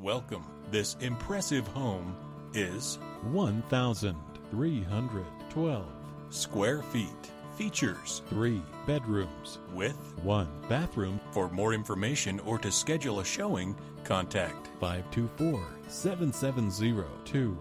Welcome. This impressive home is 1,312. square feet. Features Three bedrooms. with. One bathroom. For more information or to schedule a showing, contact 524 770